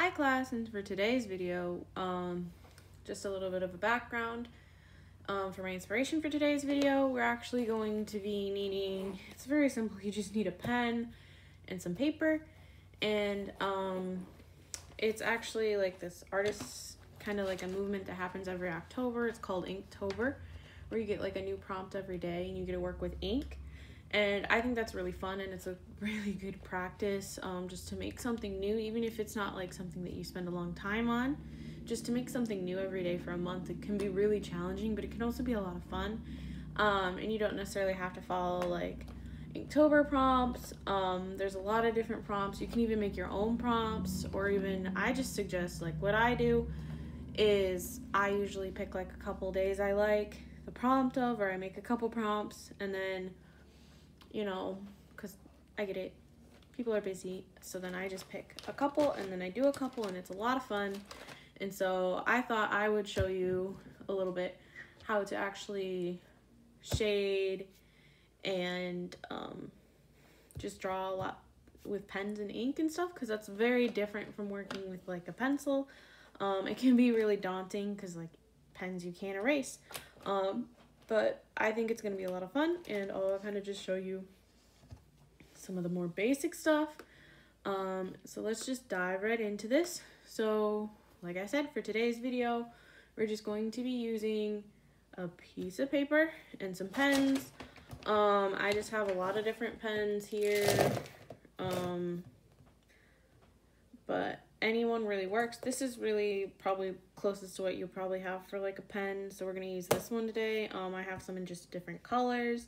Hi class, and for today's video, um, just a little bit of a background. Um, for my inspiration for today's video, we're actually going to be needing, it's very simple, you just need a pen and some paper, and um, it's actually like this artist, kind of like a movement that happens every October, it's called Inktober, where you get like a new prompt every day and you get to work with ink. And I think that's really fun and it's a really good practice um, just to make something new, even if it's not like something that you spend a long time on. Just to make something new every day for a month, it can be really challenging, but it can also be a lot of fun. Um, and you don't necessarily have to follow like Inktober prompts. Um, there's a lot of different prompts. You can even make your own prompts, or even I just suggest like what I do is I usually pick like a couple days I like the prompt of, or I make a couple prompts and then you know, because I get it. People are busy. So then I just pick a couple and then I do a couple and it's a lot of fun. And so I thought I would show you a little bit how to actually shade and um, just draw a lot with pens and ink and stuff because that's very different from working with like a pencil. Um, it can be really daunting because like pens you can't erase. Um, but I think it's going to be a lot of fun and I'll kind of just show you some of the more basic stuff. Um, so let's just dive right into this. So like I said, for today's video, we're just going to be using a piece of paper and some pens. Um, I just have a lot of different pens here. Um, but anyone really works. This is really probably closest to what you probably have for like a pen. So we're going to use this one today. Um, I have some in just different colors.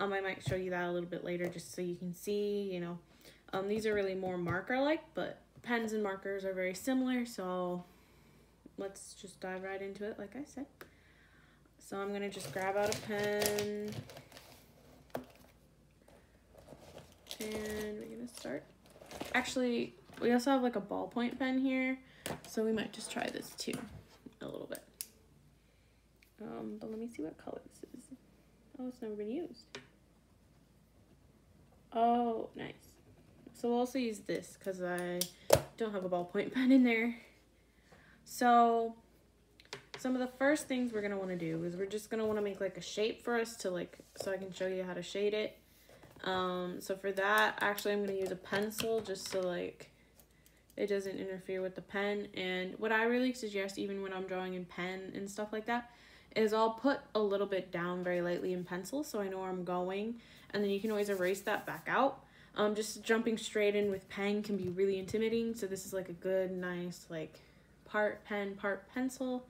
Um, I might show you that a little bit later just so you can see, you know. Um, these are really more marker-like, but pens and markers are very similar. So let's just dive right into it like I said. So I'm going to just grab out a pen. And we're going to start. Actually, we also have like a ballpoint pen here, so we might just try this too a little bit. Um, but let me see what color this is. Oh, it's never been used. Oh, nice. So we'll also use this because I don't have a ballpoint pen in there. So some of the first things we're going to want to do is we're just going to want to make like a shape for us to like, so I can show you how to shade it. Um, so for that, actually I'm going to use a pencil just to like it doesn't interfere with the pen. And what I really suggest, even when I'm drawing in pen and stuff like that, is I'll put a little bit down very lightly in pencil so I know where I'm going. And then you can always erase that back out. Um, just jumping straight in with pen can be really intimidating. So this is like a good, nice, like part pen, part pencil.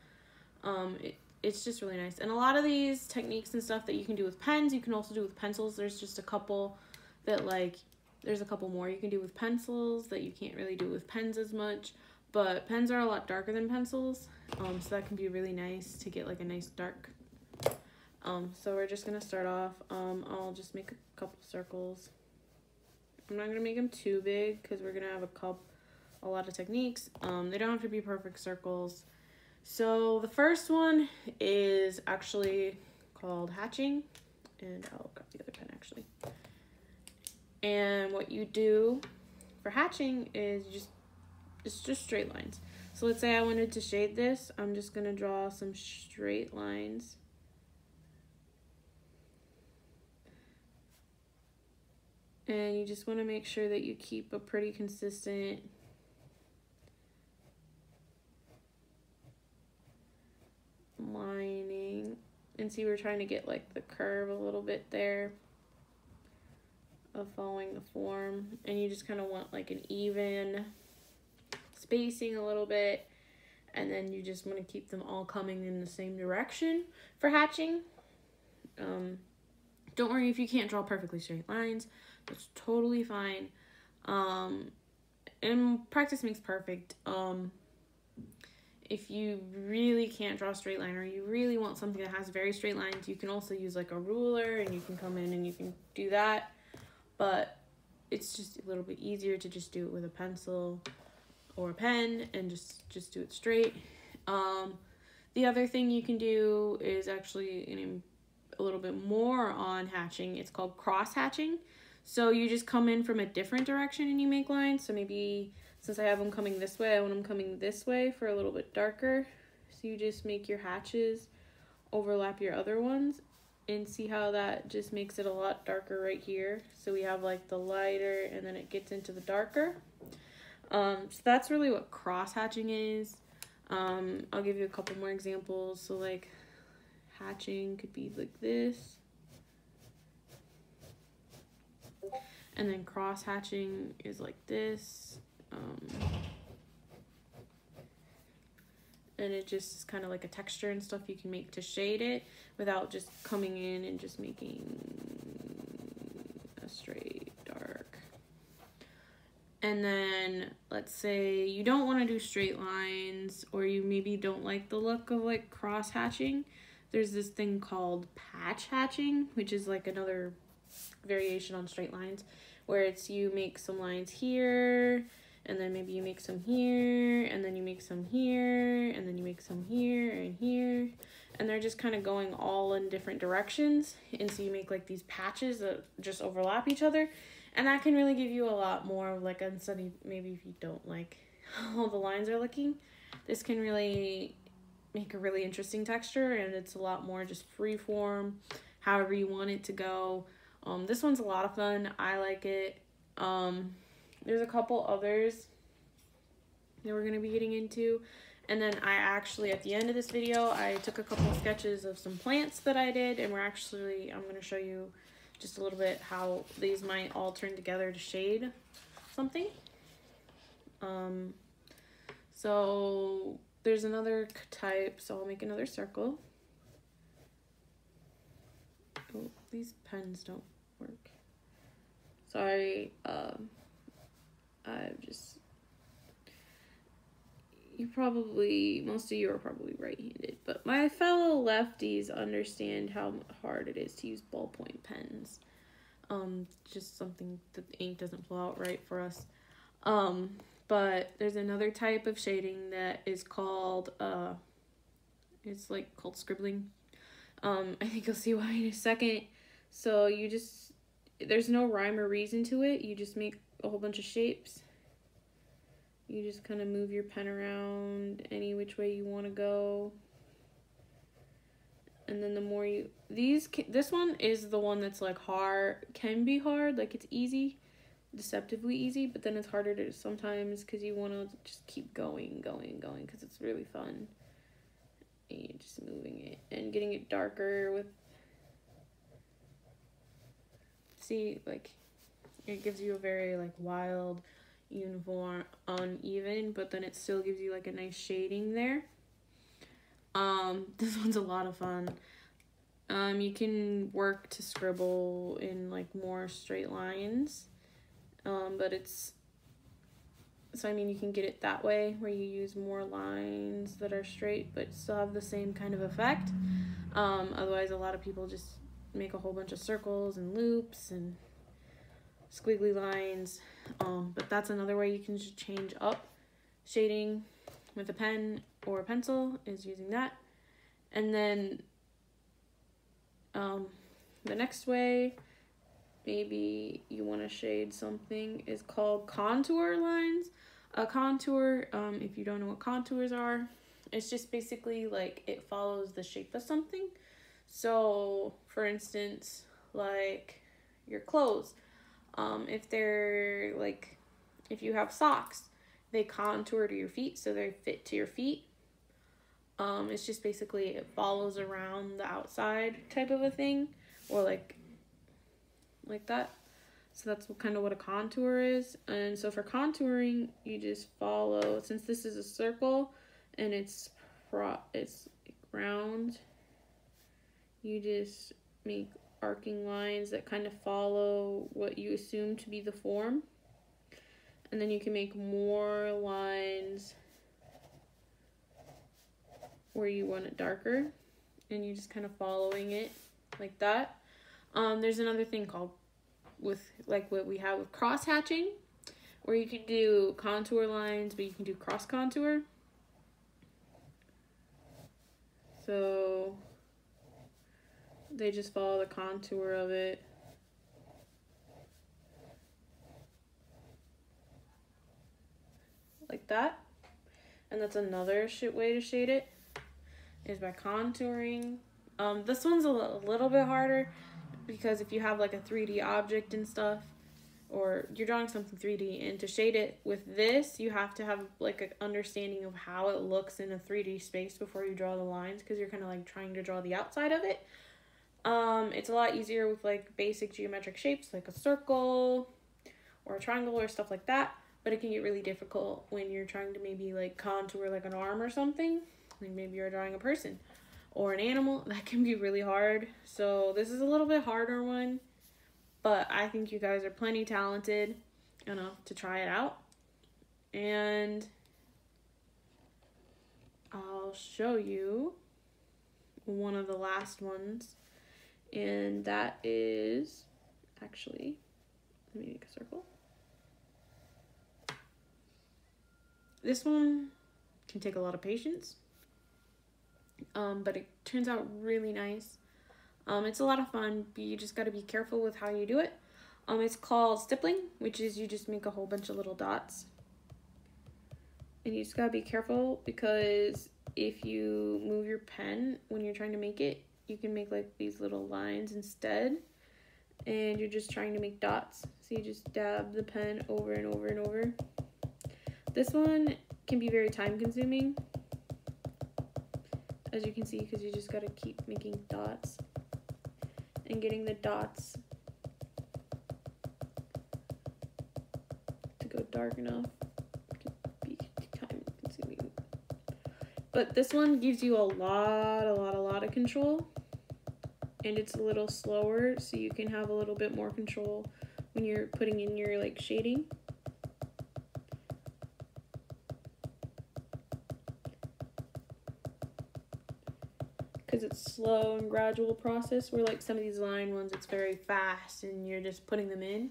Um, it, it's just really nice. And a lot of these techniques and stuff that you can do with pens, you can also do with pencils. There's just a couple that like there's a couple more you can do with pencils that you can't really do with pens as much, but pens are a lot darker than pencils, um, so that can be really nice to get like a nice dark. Um, so we're just gonna start off, um, I'll just make a couple circles. I'm not gonna make them too big because we're gonna have a cup, a lot of techniques. Um, they don't have to be perfect circles. So the first one is actually called hatching, and I'll grab the other pen actually. And what you do for hatching is just it's just straight lines. So let's say I wanted to shade this. I'm just going to draw some straight lines. And you just want to make sure that you keep a pretty consistent lining. And see, we're trying to get like the curve a little bit there of following the form and you just kind of want like an even spacing a little bit and then you just want to keep them all coming in the same direction for hatching. Um, don't worry if you can't draw perfectly straight lines. That's totally fine. Um, and practice makes perfect. Um, if you really can't draw straight line or you really want something that has very straight lines, you can also use like a ruler and you can come in and you can do that but it's just a little bit easier to just do it with a pencil or a pen and just just do it straight. Um, the other thing you can do is actually a little bit more on hatching. It's called cross hatching. So you just come in from a different direction and you make lines. So maybe since I have them coming this way, I want them coming this way for a little bit darker. So you just make your hatches overlap your other ones and see how that just makes it a lot darker right here. So we have like the lighter and then it gets into the darker. Um, so that's really what cross hatching is. Um, I'll give you a couple more examples. So like hatching could be like this. And then cross hatching is like this. Um, and it just is kind of like a texture and stuff you can make to shade it without just coming in and just making a straight dark. And then let's say you don't want to do straight lines or you maybe don't like the look of like cross hatching. There's this thing called patch hatching, which is like another variation on straight lines where it's you make some lines here and then maybe you make some here and then you make some here and then you make some here and here. And they're just kind of going all in different directions. And so you make like these patches that just overlap each other. And that can really give you a lot more of like unsteady maybe if you don't like how the lines are looking. This can really make a really interesting texture and it's a lot more just free form however you want it to go. Um, this one's a lot of fun. I like it. Um, there's a couple others that we're going to be getting into. And then I actually, at the end of this video, I took a couple of sketches of some plants that I did. And we're actually, I'm going to show you just a little bit how these might all turn together to shade something. Um, so there's another type. So I'll make another circle. Oh, these pens don't work. Sorry. Um, Just you probably most of you are probably right-handed, but my fellow lefties understand how hard it is to use ballpoint pens. Um, just something that the ink doesn't flow out right for us. Um, but there's another type of shading that is called uh, it's like called scribbling. Um, I think you'll see why in a second. So you just there's no rhyme or reason to it. You just make a whole bunch of shapes. You just kind of move your pen around any which way you want to go. And then the more you, these, this one is the one that's like hard, can be hard, like it's easy, deceptively easy, but then it's harder to sometimes because you want to just keep going, going, going because it's really fun. And you're just moving it and getting it darker with, see, like, it gives you a very like wild uniform uneven but then it still gives you like a nice shading there. Um this one's a lot of fun. Um you can work to scribble in like more straight lines um but it's so I mean you can get it that way where you use more lines that are straight but still have the same kind of effect. Um otherwise a lot of people just make a whole bunch of circles and loops and squiggly lines. Um, but that's another way you can just change up shading with a pen or a pencil is using that. And then um, the next way maybe you want to shade something is called contour lines. A contour, um, if you don't know what contours are, it's just basically like it follows the shape of something. So, for instance, like your clothes, um, if they're like, if you have socks, they contour to your feet so they fit to your feet. Um, it's just basically it follows around the outside type of a thing, or like, like that. So that's kind of what a contour is. And so for contouring, you just follow, since this is a circle and it's pro, it's round, you just make arcing lines that kind of follow what you assume to be the form. And then you can make more lines where you want it darker. And you just kind of following it like that. Um, there's another thing called with like what we have with cross hatching where you can do contour lines but you can do cross contour. So they just follow the contour of it. like that. And that's another way to shade it is by contouring. Um, this one's a little bit harder because if you have like a 3D object and stuff, or you're drawing something 3D and to shade it with this, you have to have like an understanding of how it looks in a 3D space before you draw the lines because you're kind of like trying to draw the outside of it. Um, it's a lot easier with like basic geometric shapes like a circle or a triangle or stuff like that, but it can get really difficult when you're trying to maybe like contour like an arm or something. Like maybe you're drawing a person or an animal. That can be really hard. So this is a little bit harder one but I think you guys are plenty talented enough to try it out. And I'll show you one of the last ones. And that is actually, let me make a circle. This one can take a lot of patience, um, but it turns out really nice. Um, it's a lot of fun, but you just got to be careful with how you do it. Um, it's called stippling, which is you just make a whole bunch of little dots. And you just got to be careful because if you move your pen when you're trying to make it, you can make like these little lines instead. And you're just trying to make dots. So you just dab the pen over and over and over. This one can be very time consuming. As you can see, because you just got to keep making dots and getting the dots to go dark enough be time consuming. But this one gives you a lot, a lot, a lot of control. And it's a little slower, so you can have a little bit more control when you're putting in your like shading. because it's slow and gradual process where like some of these line ones it's very fast and you're just putting them in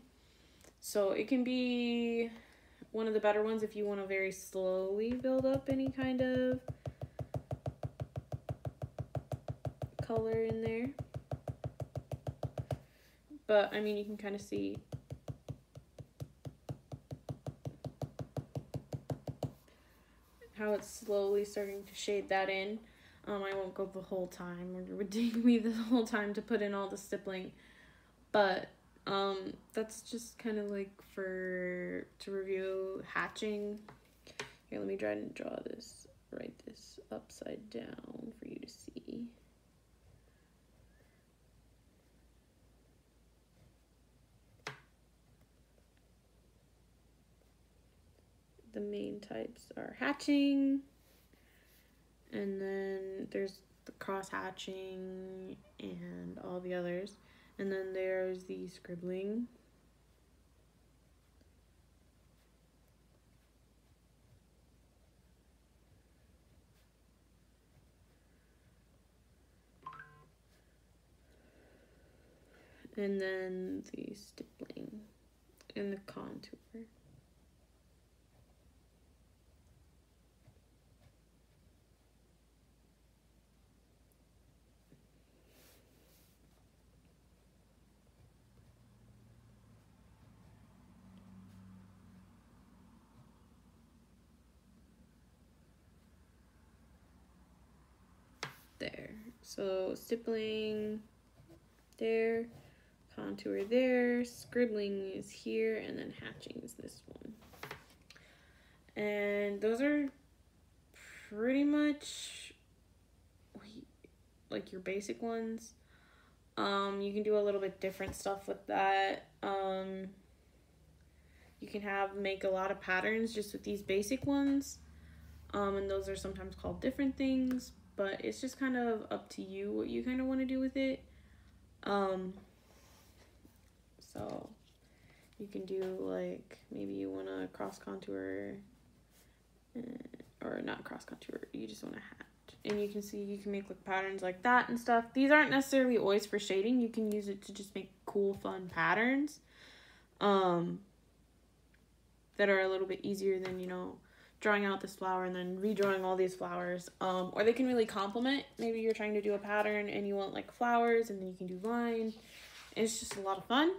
so it can be one of the better ones if you want to very slowly build up any kind of color in there but I mean you can kind of see how it's slowly starting to shade that in um, I won't go the whole time. It would take me the whole time to put in all the stippling. But um, that's just kind of like for to review hatching. Here, let me try and draw this, write this upside down for you to see. The main types are hatching, and then there's the cross hatching and all the others. And then there's the scribbling. And then the stippling and the contour there. So stippling there, contour there, scribbling is here, and then hatching is this one. And those are pretty much like your basic ones. Um, you can do a little bit different stuff with that. Um, you can have make a lot of patterns just with these basic ones. Um, and those are sometimes called different things, but it's just kind of up to you what you kind of want to do with it. Um, so you can do like maybe you want to cross contour uh, or not cross contour, you just want to hat. And you can see you can make like patterns like that and stuff. These aren't necessarily always for shading. You can use it to just make cool, fun patterns. Um, that are a little bit easier than, you know, drawing out this flower and then redrawing all these flowers. Um, or they can really complement. Maybe you're trying to do a pattern and you want like flowers and then you can do line. It's just a lot of fun.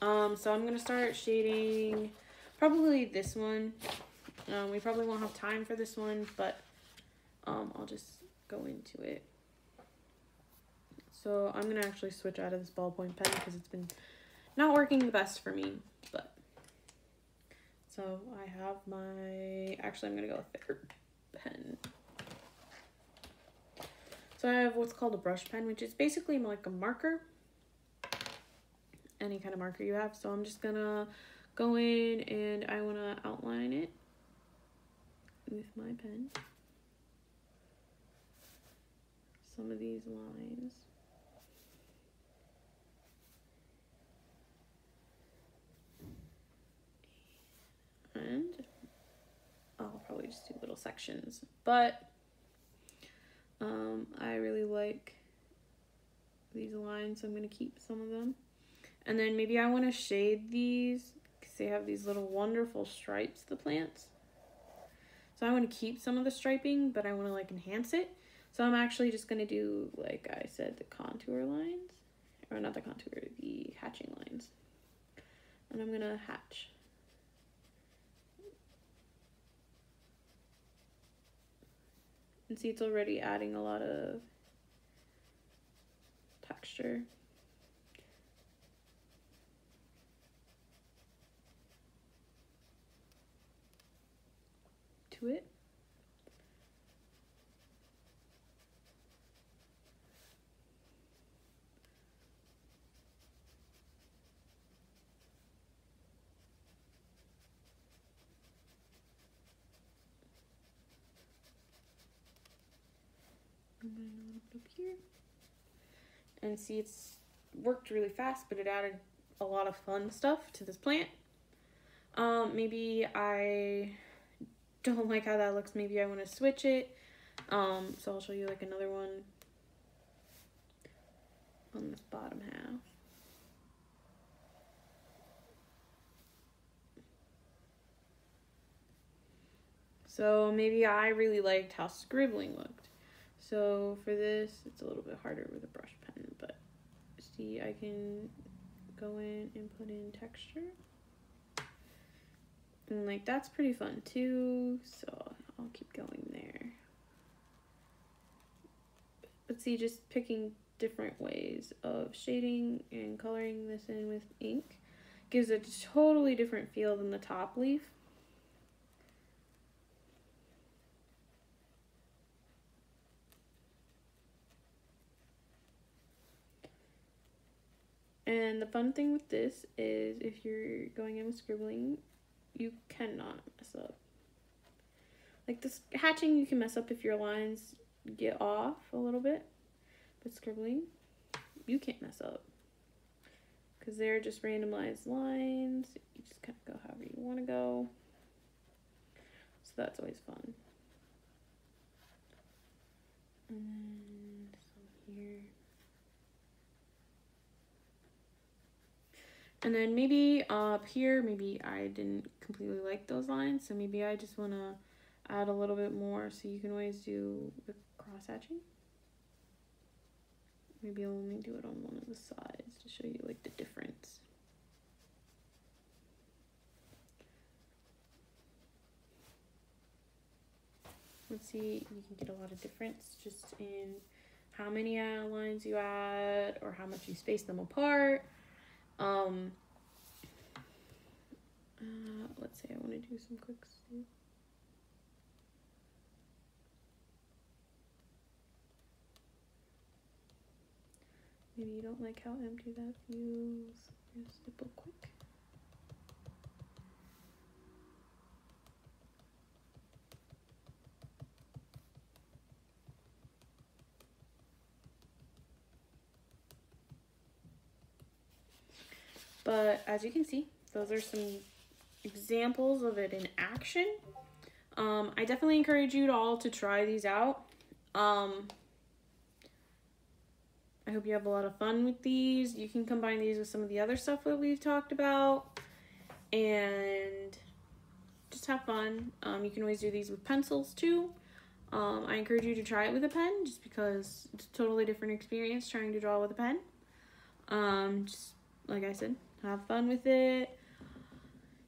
Um, so I'm going to start shading probably this one. Um, we probably won't have time for this one, but um, I'll just go into it. So I'm gonna actually switch out of this ballpoint pen because it's been not working the best for me, but so I have my, actually I'm gonna go thicker pen. So I have what's called a brush pen, which is basically like a marker, any kind of marker you have. So I'm just gonna go in and I wanna outline it with my pen. Some of these lines. And I'll probably just do little sections. But um, I really like these lines, so I'm going to keep some of them. And then maybe I want to shade these because they have these little wonderful stripes, the plants. So I want to keep some of the striping, but I want to like enhance it. So I'm actually just going to do, like I said, the contour lines. Or not the contour, the hatching lines. And I'm going to hatch. And see, it's already adding a lot of texture. To it. A little bit up here. And see, it's worked really fast, but it added a lot of fun stuff to this plant. Um, maybe I don't like how that looks. Maybe I want to switch it. Um, so I'll show you like another one on this bottom half. So maybe I really liked how scribbling looked. So for this, it's a little bit harder with a brush pen, but see, I can go in and put in texture. And like, that's pretty fun too, so I'll keep going there. But see, just picking different ways of shading and coloring this in with ink gives a totally different feel than the top leaf. And the fun thing with this is if you're going in with scribbling, you cannot mess up. Like this hatching, you can mess up if your lines get off a little bit. But scribbling, you can't mess up. Because they're just randomized lines. You just kind of go however you want to go. So that's always fun. And then some here. And then maybe uh, up here, maybe I didn't completely like those lines, so maybe I just want to add a little bit more, so you can always do the cross hatching. Maybe I'll only do it on one of the sides to show you like the difference. Let's see, you can get a lot of difference just in how many lines you add or how much you space them apart. Um, uh, let's say I want to do some quick soup. Maybe you don't like how empty that feels. Just stipple quick. But as you can see, those are some examples of it in action. Um, I definitely encourage you all to try these out. Um, I hope you have a lot of fun with these. You can combine these with some of the other stuff that we've talked about. And just have fun. Um, you can always do these with pencils too. Um, I encourage you to try it with a pen just because it's a totally different experience trying to draw with a pen. Um, just like I said, have fun with it,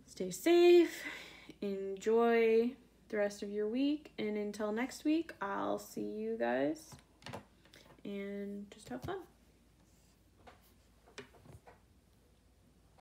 stay safe, enjoy the rest of your week. And until next week, I'll see you guys and just have fun.